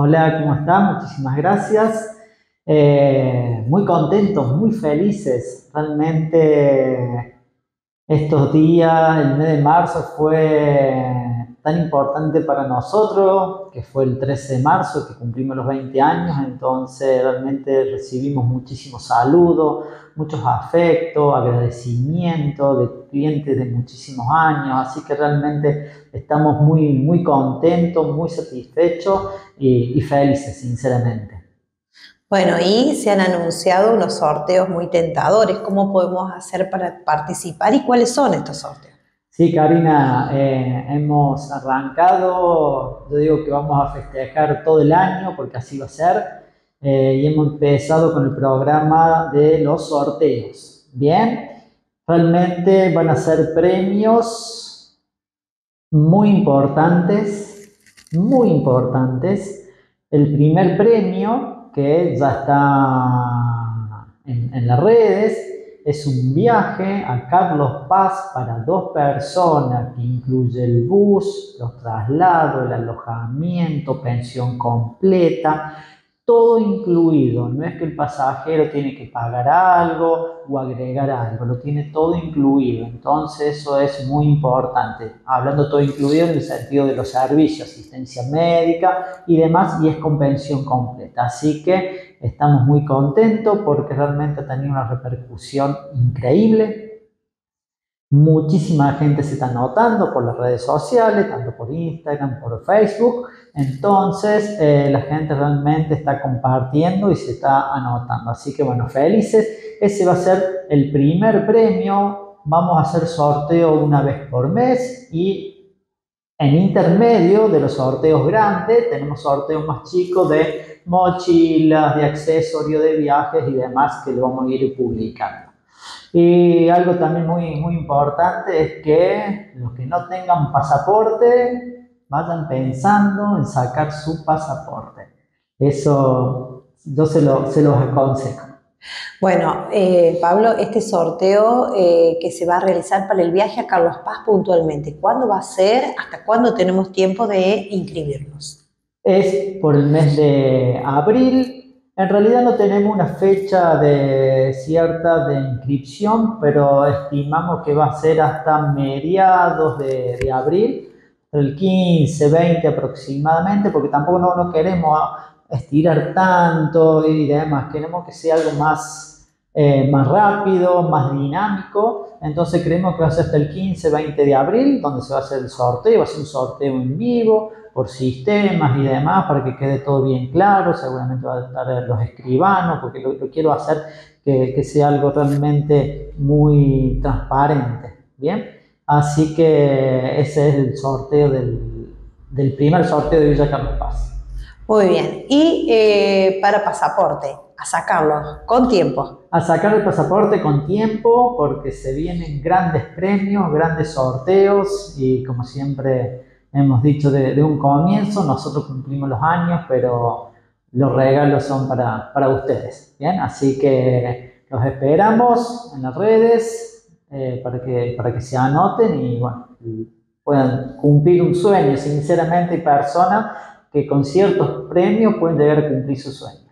Hola, ¿cómo están? Muchísimas gracias. Eh, muy contentos, muy felices. Realmente estos días, el mes de marzo fue tan importante para nosotros, que fue el 13 de marzo, que cumplimos los 20 años, entonces realmente recibimos muchísimos saludos, muchos afectos, agradecimientos de clientes de muchísimos años, así que realmente estamos muy, muy contentos, muy satisfechos y, y felices, sinceramente. Bueno, y se han anunciado unos sorteos muy tentadores. ¿Cómo podemos hacer para participar y cuáles son estos sorteos? Sí, Karina, eh, hemos arrancado, yo digo que vamos a festejar todo el año porque así va a ser, eh, y hemos empezado con el programa de los sorteos. Bien, realmente van a ser premios muy importantes, muy importantes. El primer premio, que ya está en, las redes, es un viaje a Carlos Paz para dos personas que incluye el bus, los traslados, el alojamiento, pensión completa, todo incluido. No es que el pasajero tiene que pagar algo o agregar algo, lo tiene todo incluido. Entonces eso es muy importante. Hablando todo incluido en el sentido de los servicios, asistencia médica y demás, y es con pensión completa. Así que estamos muy contentos porque realmente ha tenido una repercusión increíble Muchísima gente se está anotando por las redes sociales, tanto por Instagram, por Facebook. Entonces, eh, la gente realmente está compartiendo y se está anotando. Así que, bueno, felices. Ese va a ser el primer premio. Vamos a hacer sorteo una vez por mes y en intermedio de los sorteos grandes tenemos sorteos más chicos de mochilas, de accesorios de viajes y demás que lo vamos a ir publicando. Y algo también muy, muy importante es que los que no tengan pasaporte vayan pensando en sacar su pasaporte. Eso yo se, lo, se los aconsejo. Bueno, eh, Pablo, este sorteo eh, que se va a realizar para el viaje a Carlos Paz puntualmente, ¿cuándo va a ser? ¿Hasta cuándo tenemos tiempo de inscribirnos? Es por el mes de abril en realidad no tenemos una fecha cierta de inscripción, pero estimamos que va a ser hasta mediados de, abril, el 15, 20 aproximadamente, porque tampoco no, queremos estirar tanto y demás, queremos que sea algo más, eh, más rápido, más dinámico, entonces creemos que va a ser hasta el 15, 20 de abril, donde se va a hacer el sorteo, va a ser un sorteo en vivo, por sistemas y demás para que quede todo bien claro. Seguramente va a estar los escribanos porque lo, quiero hacer que, que, sea algo realmente muy transparente. Bien, así que ese es el sorteo del, del primer sorteo de Villa Carlos Paz. Muy bien, y eh, para pasaporte, a sacarlo con tiempo. A sacar el pasaporte con tiempo porque se vienen grandes premios, grandes sorteos y como siempre hemos dicho de, un comienzo, nosotros cumplimos los años, pero los regalos son para, para ustedes. Bien, así que los esperamos en las redes eh, para, que, para que se anoten y bueno, puedan cumplir un sueño. Sinceramente, hay personas que con ciertos premios pueden llegar a cumplir su sueño.